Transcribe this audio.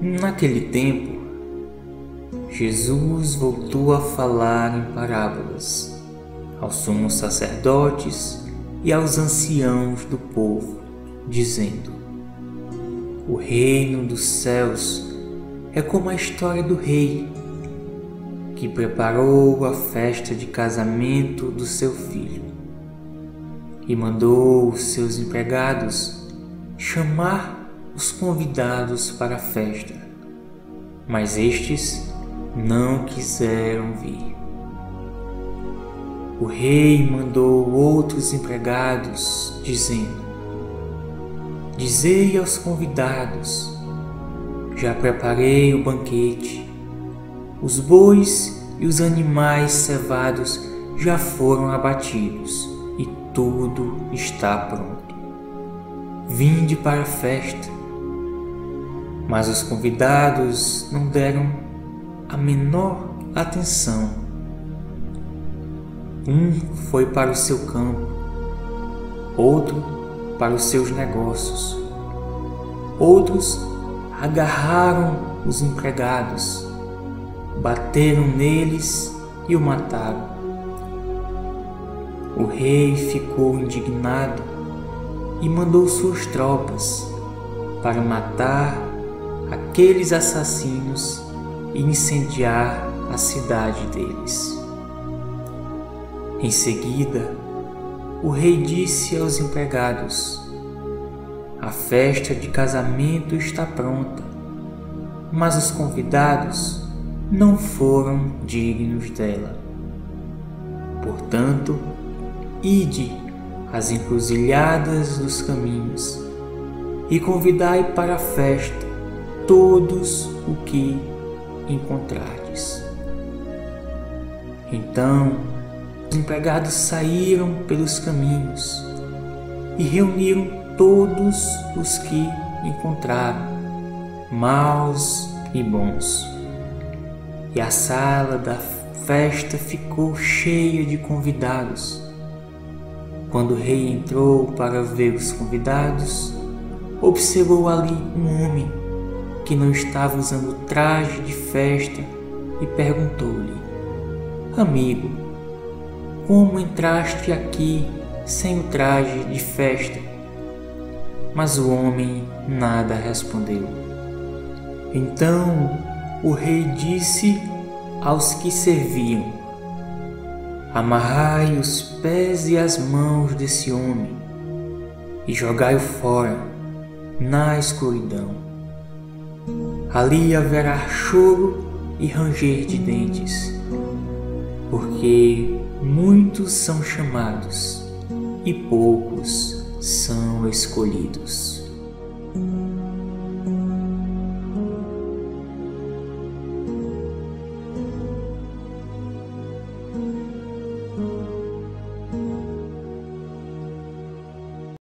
Naquele tempo, Jesus voltou a falar em parábolas aos sumos sacerdotes e aos anciãos do povo, dizendo: O reino dos céus é como a história do rei que preparou a festa de casamento do seu filho e mandou os seus empregados chamar os convidados para a festa, mas estes não quiseram vir. O rei mandou outros empregados, dizendo: Dizei aos convidados: Já preparei o banquete, os bois e os animais cevados já foram abatidos e tudo está pronto. Vinde para a festa mas os convidados não deram a menor atenção. Um foi para o seu campo, outro para os seus negócios. Outros agarraram os empregados, bateram neles e o mataram. O rei ficou indignado e mandou suas tropas para matar aqueles assassinos e incendiar a cidade deles. Em seguida, o rei disse aos empregados: A festa de casamento está pronta, mas os convidados não foram dignos dela. Portanto, ide às encruzilhadas dos caminhos e convidai para a festa todos o que encontrardes. Então os empregados saíram pelos caminhos e reuniram todos os que encontraram, maus e bons. E a sala da festa ficou cheia de convidados. Quando o rei entrou para ver os convidados, observou ali um homem que não estava usando traje de festa e perguntou-lhe: Amigo, como entraste aqui sem o traje de festa? Mas o homem nada respondeu. Então o rei disse aos que serviam: Amarrai os pés e as mãos desse homem e jogai-o fora na escuridão ali haverá choro e ranger de dentes, porque muitos são chamados e poucos são escolhidos.